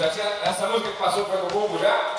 Já tinha, essa música que passou para o Google já?